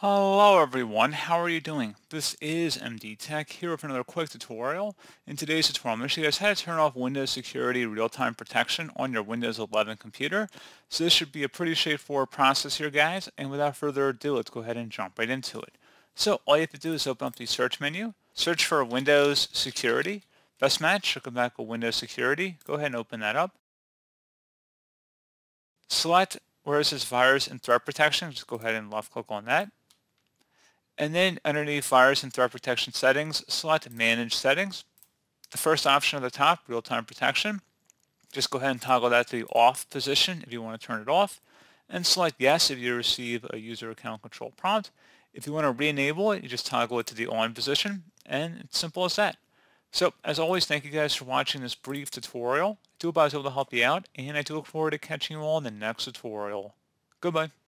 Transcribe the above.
Hello everyone, how are you doing? This is MD Tech here with another quick tutorial. In today's tutorial, I'm going to show you guys how to turn off Windows Security Real-Time Protection on your Windows 11 computer. So this should be a pretty straightforward process here guys, and without further ado, let's go ahead and jump right into it. So all you have to do is open up the search menu, search for Windows Security. Best match, will come back with Windows Security. Go ahead and open that up. Select where it says Virus and Threat Protection, just go ahead and left click on that. And then underneath Virus and Threat Protection Settings, select Manage Settings. The first option at the top, Real-Time Protection. Just go ahead and toggle that to the off position if you want to turn it off. And select Yes if you receive a user account control prompt. If you want to re-enable it, you just toggle it to the on position. And it's simple as that. So, as always, thank you guys for watching this brief tutorial. I do hope I was able to help you out, and I do look forward to catching you all in the next tutorial. Goodbye.